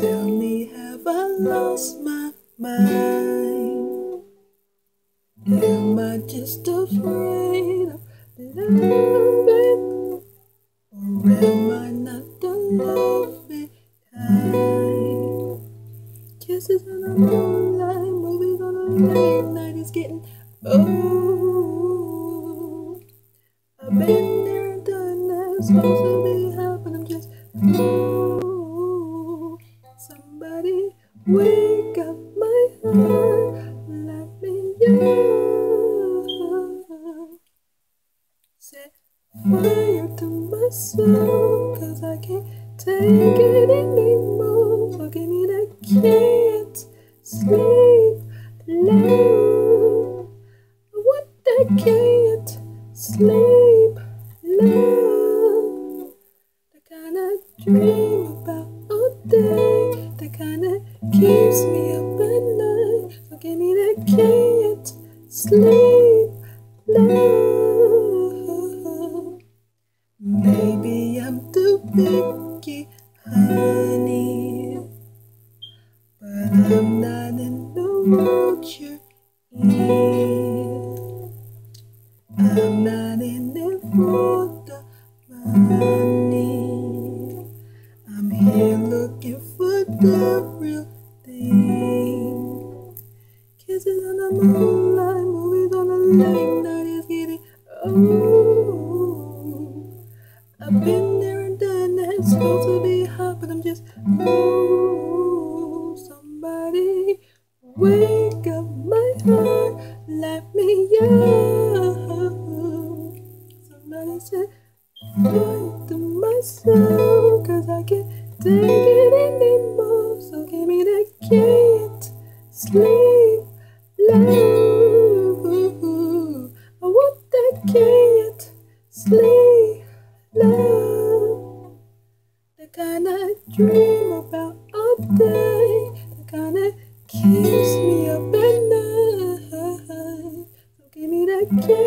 Tell me, have I lost my mind? Am I just afraid of loving? Or am I not the loving kind? Kisses on the moonlight, movies on a late night is getting old. I've been there and done that, supposed to be happening, I'm just. Wake up my heart, let me out. Set fire to my soul, cause I can't take it anymore. Give me the can't sleep love. I want that can't sleep love. The kind I dream Give can't sleep love. Maybe I'm too picky, honey, but I'm not in the mood you're in. I'm not in it for the money. I'm here looking for the Kisses on the moonlight, movies on the late night is getting old. I've been there and done that. It's supposed to be hot, but I'm just old. Somebody wake up my heart, let me out. Somebody said, fight to myself, cause I can't take it anymore. So give me the can't sleep low. I want that cat sleep low. The kind I dream about all day. The kind that keeps me up at night. So give me that cat.